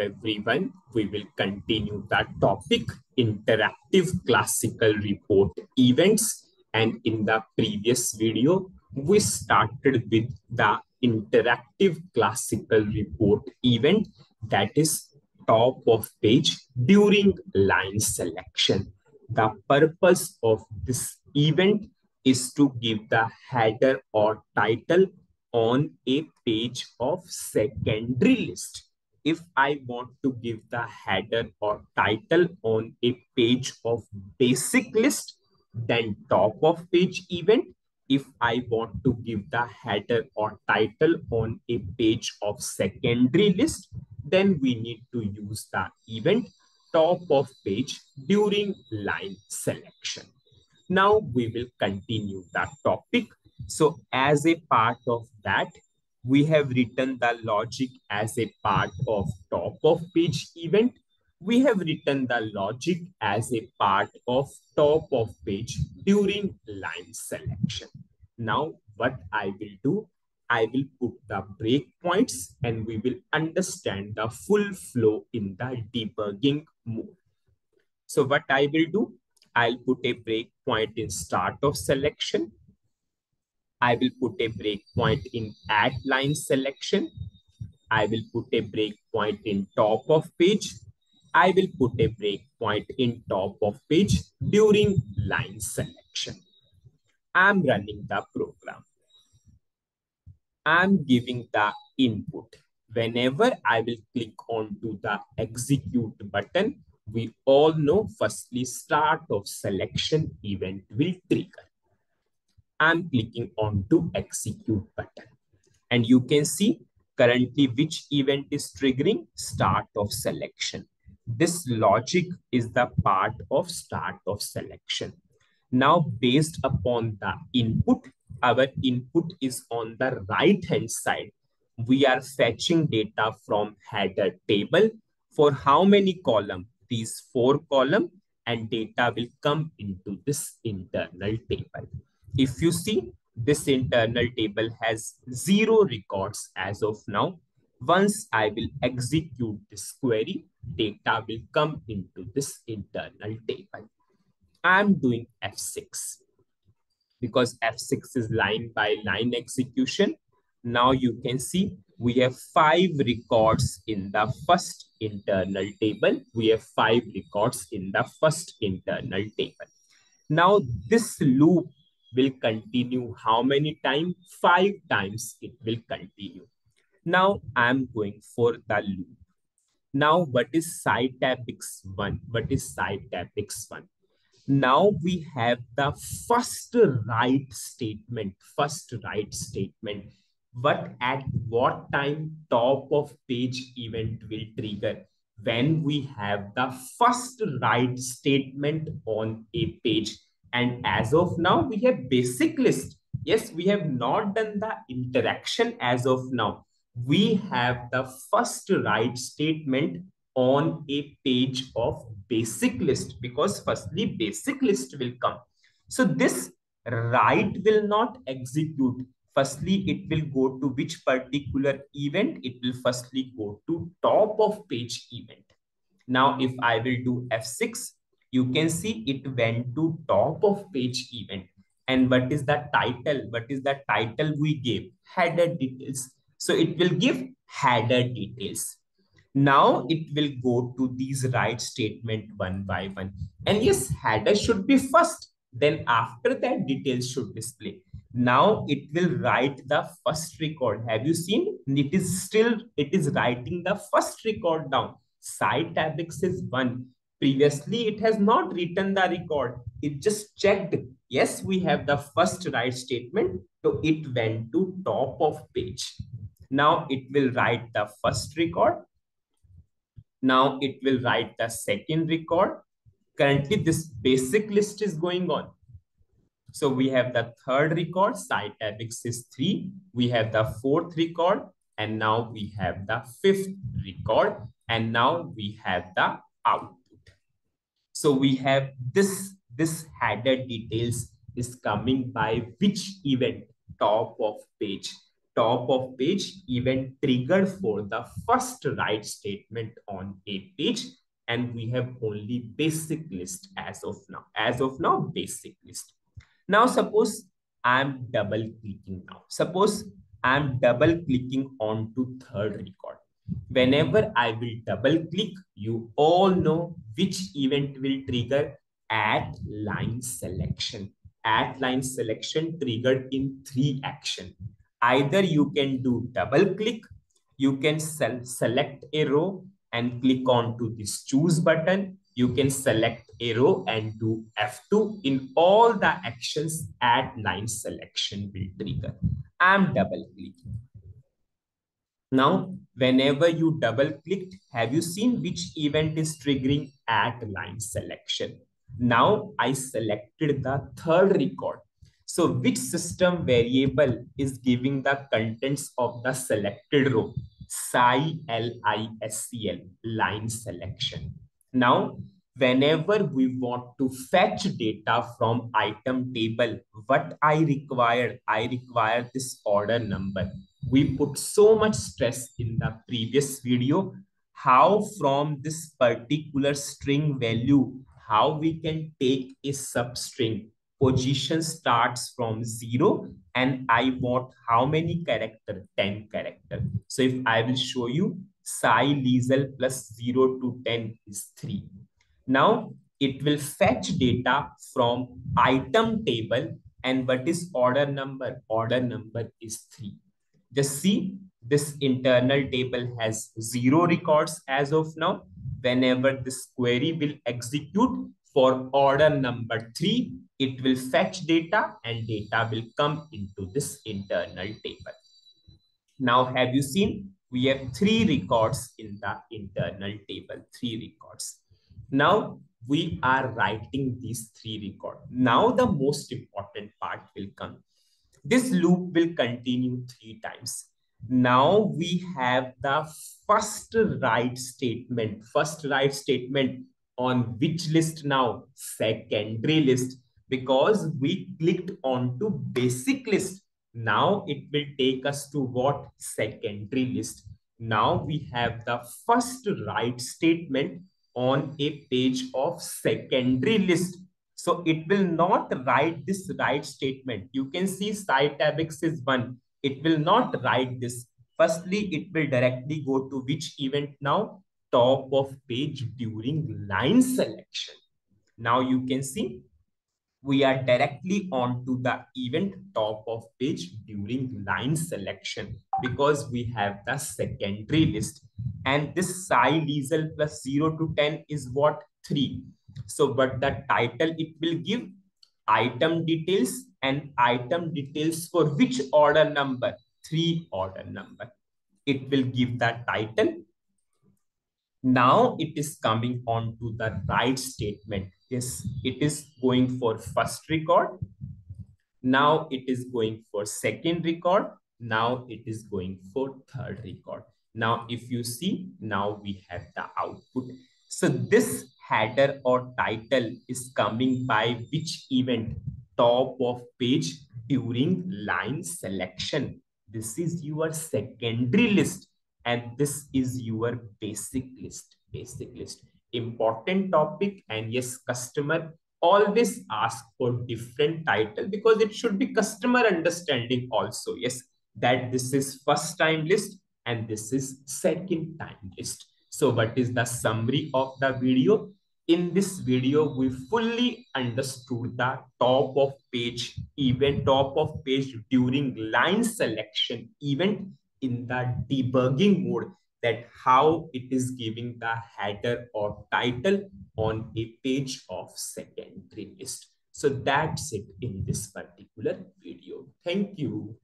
everyone. We will continue that topic, interactive classical report events. And in the previous video, we started with the interactive classical report event that is top of page during line selection. The purpose of this event is to give the header or title on a page of secondary list if I want to give the header or title on a page of basic list, then top of page event. If I want to give the header or title on a page of secondary list, then we need to use the event top of page during line selection. Now we will continue that topic. So as a part of that, we have written the logic as a part of top of page event. We have written the logic as a part of top of page during line selection. Now what I will do, I will put the breakpoints and we will understand the full flow in the debugging mode. So what I will do, I'll put a breakpoint in start of selection I will put a breakpoint in at line selection. I will put a breakpoint in top of page. I will put a breakpoint in top of page during line selection. I'm running the program. I'm giving the input. Whenever I will click on to the execute button, we all know firstly start of selection event will trigger. I'm clicking on to execute button. And you can see currently which event is triggering start of selection. This logic is the part of start of selection. Now, based upon the input, our input is on the right hand side. We are fetching data from header table for how many column? These four column and data will come into this internal table. If you see, this internal table has zero records as of now. Once I will execute this query, data will come into this internal table. I'm doing F6 because F6 is line by line execution. Now you can see we have five records in the first internal table. We have five records in the first internal table. Now this loop will continue how many times? Five times it will continue. Now I'm going for the loop. Now what is tabix 1? What is tabix 1? Now we have the first right statement, first right statement. What at what time top of page event will trigger? When we have the first right statement on a page and as of now, we have basic list. Yes, we have not done the interaction as of now. We have the first write statement on a page of basic list because firstly basic list will come. So this write will not execute. Firstly, it will go to which particular event? It will firstly go to top of page event. Now, if I will do F6, you can see it went to top of page event. And what is the title? What is the title we gave? Header details. So it will give header details. Now it will go to these write statement one by one. And yes, header should be first. Then after that details should display. Now it will write the first record. Have you seen? It is still, it is writing the first record down. Site tab is one Previously, it has not written the record. It just checked. Yes, we have the first write statement. So it went to top of page. Now it will write the first record. Now it will write the second record. Currently, this basic list is going on. So we have the third record, site x is 3. We have the fourth record, and now we have the fifth record, and now we have the out. So we have this, this header details is coming by which event top of page. top of page event triggered for the first write statement on a page and we have only basic list as of now. As of now, basic list. Now, suppose I'm double clicking now. Suppose I'm double clicking onto third record. Whenever I will double click, you all know which event will trigger at line selection. At line selection triggered in three action. Either you can do double click, you can select a row and click on to this choose button. You can select a row and do F2 in all the actions at line selection will trigger. I'm double clicking. Now, hmm. whenever you double clicked, have you seen which event is triggering at line selection? Now I selected the third record. So which system variable is giving the contents of the selected row? Sci L-I-S-C-L, line selection. Now, whenever we want to fetch data from item table, what I require, I require this order number. We put so much stress in the previous video, how from this particular string value, how we can take a substring position starts from zero and I want how many character? 10 character. So if I will show you psi plus 0 to 10 is 3. Now it will fetch data from item table and what is order number? Order number is 3. Just see this internal table has zero records as of now. Whenever this query will execute for order number 3, it will fetch data and data will come into this internal table. Now, have you seen? We have three records in the internal table, three records. Now, we are writing these three records. Now, the most important part will come. This loop will continue three times. Now, we have the first write statement. First write statement on which list now? Secondary list because we clicked on to basic list. Now it will take us to what? Secondary list. Now we have the first write statement on a page of secondary list. So it will not write this write statement. You can see abx is one. It will not write this. Firstly, it will directly go to which event now? Top of page during line selection. Now you can see we are directly on to the event top of page during line selection because we have the secondary list and this sy-lisel plus 0 to 10 is what 3 so but the title it will give item details and item details for which order number 3 order number it will give that title now it is coming on to the right statement Yes, it is going for first record. Now it is going for second record. Now it is going for third record. Now, if you see, now we have the output. So this header or title is coming by which event? Top of page during line selection. This is your secondary list and this is your basic list, basic list important topic and yes customer always ask for different title because it should be customer understanding also yes that this is first time list and this is second time list so what is the summary of the video in this video we fully understood the top of page event top of page during line selection event in the debugging mode that how it is giving the header or title on a page of secondary list. So that's it in this particular video. Thank you.